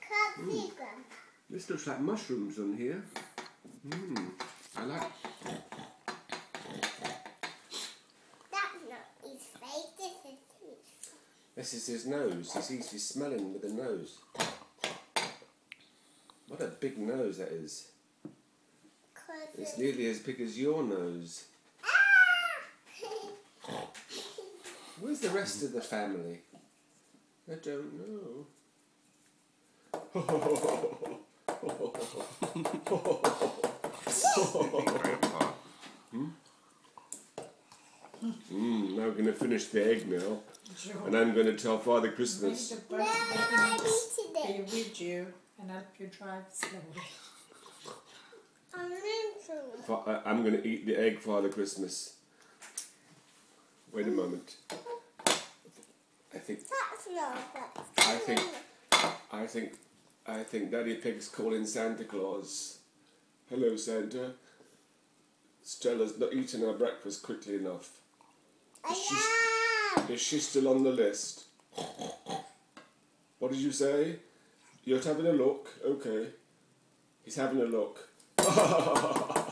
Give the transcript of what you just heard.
Can't see them. This looks like mushrooms on here. Mmm. I like. That's not his face, this is his This is his nose. He's, he's, he's smelling with the nose. What a big nose that is. It's nearly as big as your nose. Where's the rest of the family? I don't know. Grandpa. Mm, now we're going to finish the egg now. Sure. And I'm going to tell Father Christmas. the I birthday need be with you and help you drive slowly. I'm into I'm going to eat the egg, Father Christmas. Wait a moment. I think, That's not. I think, I think, I think Daddy Pig's calling Santa Claus. Hello, Santa. Stella's not eaten her breakfast quickly enough. I am. Is she still on the list? What did you say? You're having a look? Okay. He's having a look.